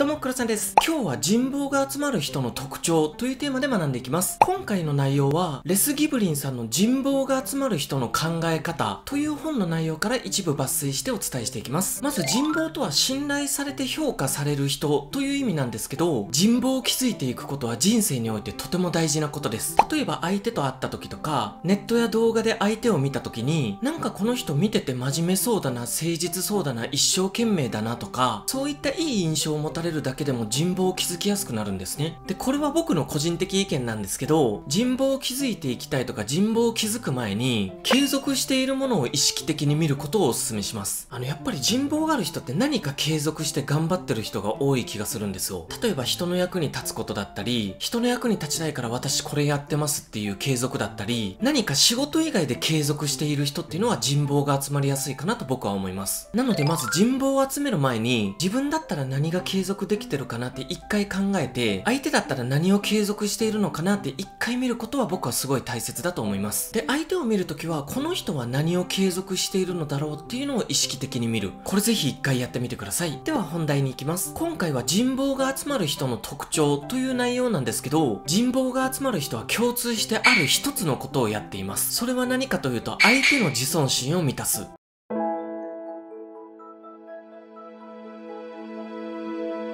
どうも、黒さんです。今日は人望が集まる人の特徴というテーマで学んでいきます。今回の内容は、レス・ギブリンさんの人望が集まる人の考え方という本の内容から一部抜粋してお伝えしていきます。まず人望とは信頼されて評価される人という意味なんですけど、人望を築いていくことは人生においてとても大事なことです。例えば相手と会った時とか、ネットや動画で相手を見た時に、なんかこの人見てて真面目そうだな、誠実そうだな、一生懸命だなとか、そういったいい印象を持たれるれるだけでも人望を築きやすくなるんですね。で、これは僕の個人的意見なんですけど、人望を築いていきたいとか人望を築く前に、継続しているものを意識的に見ることをお勧めします。あの、やっぱり人望がある人って何か継続して頑張ってる人が多い気がするんですよ。例えば人の役に立つことだったり、人の役に立ちたいから私これやってますっていう継続だったり、何か仕事以外で継続している人っていうのは人望が集まりやすいかなと僕は思います。なのでまず人望を集める前に、自分だったら何が継続続できてるかなって一回考えて、相手だったら何を継続しているのかなって一回見ることは僕はすごい大切だと思います。で、相手を見るときは、この人は何を継続しているのだろうっていうのを意識的に見る。これぜひ一回やってみてください。では本題に行きます。今回は人望が集まる人の特徴という内容なんですけど、人望が集まる人は共通してある一つのことをやっています。それは何かというと、相手の自尊心を満たす。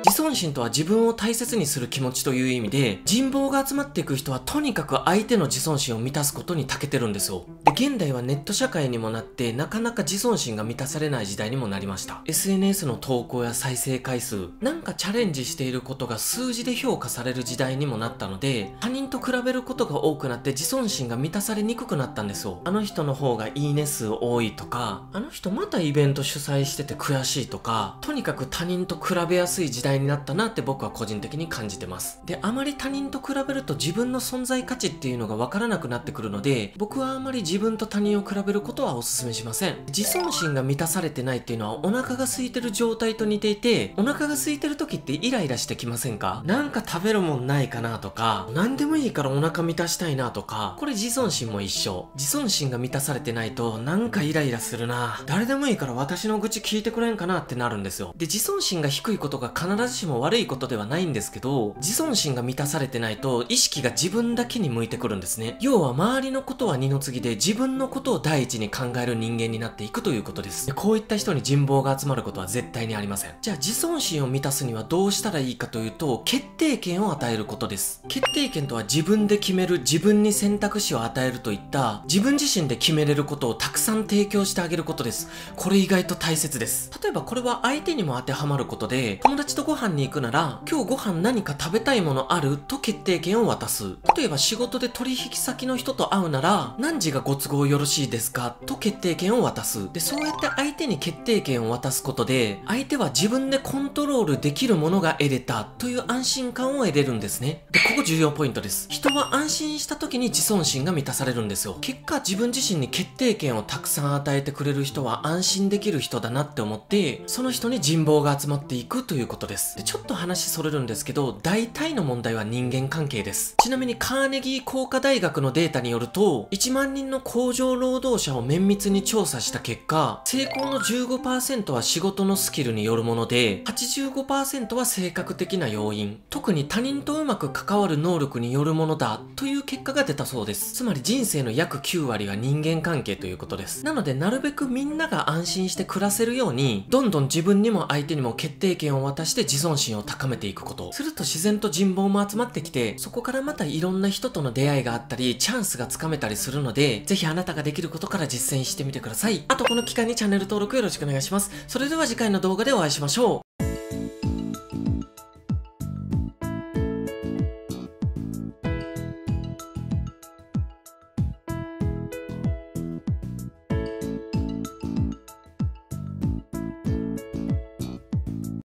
自尊心とは自分を大切にする気持ちという意味で、人望が集まっていく人はとにかく相手の自尊心を満たすことに長けてるんですよ。で、現代はネット社会にもなって、なかなか自尊心が満たされない時代にもなりました。SNS の投稿や再生回数、なんかチャレンジしていることが数字で評価される時代にもなったので、他人と比べることが多くなって自尊心が満たされにくくなったんですよ。あの人の方がいいね数多いとか、あの人またイベント主催してて悔しいとか、とにかく他人と比べやすい時代になったなって僕は個人的に感じてます。で、あまり他人と比べると自分の存在価値っていうのがわからなくなってくるので、僕はあまり自分と他人を比べることはお勧めしません。自尊心が満たされてないっていうのはお腹が空いてる状態と似ていて、お腹が空いてる時ってイライラしてきませんか？なんか食べるもんないかなとか、何でもいいからお腹満たしたいなとか、これ自尊心も一緒。自尊心が満たされてないと、なんかイライラするな。誰でもいいから私の愚痴聞いてくれんかなってなるんですよ。で、自尊心が低いことが必ずしも悪いことではないんですけど、自尊心が満たされてないと意識が自分だけに向いてくるんですね。要は周りのことは二の次で自分のことを第一に考える人間になっていくということです。でこういった人に人望が集まることは絶対にありません。じゃあ自尊心を満たすにはどうしたらいいかというと、決定権を与えることです。決定権とは自分で決める、自分に選択肢を与えるといった自分自身で決めれることをたくさん提供してあげることです。これ意外と大切です。例えばこれは相手にも当てはまることで、友達とご飯に行くなら、今日ご飯何か食べたいものある？と決定権を渡す。例えば仕事で取引先の人と会うなら、何時がご都合よろしいですか？と決定権を渡す。で、そうやって相手に決定権を渡すことで、相手は自分でコントロールできるものが得れたという安心感を得れるんですね。で、ここ重要ポイントです。人は安心した時に自尊心が満たされるんですよ。結果自分自身に決定権をたくさん与えてくれる人は安心できる人だなって思って、その人に人望が集まっていくということですです。で、ちょっと話それるんですけど、大体の問題は人間関係です。ちなみにカーネギー工科大学のデータによると、1万人の工場労働者を綿密に調査した結果、成功の15%は仕事のスキルによるもので、85%は性格的な要因、特に他人とうまく関わる能力によるものだという結果が出たそうです。つまり人生の約9割は人間関係ということです。なので、なるべくみんなが安心して暮らせるように、どんどん自分にも相手にも決定権を渡して自尊心を高めていくこと。すると自然と人望も集まってきて、そこからまたいろんな人との出会いがあったり、チャンスがつかめたりするので、ぜひあなたができることから実践してみてください。あとこの機会にチャンネル登録よろしくお願いします。それでは次回の動画でお会いしましょう。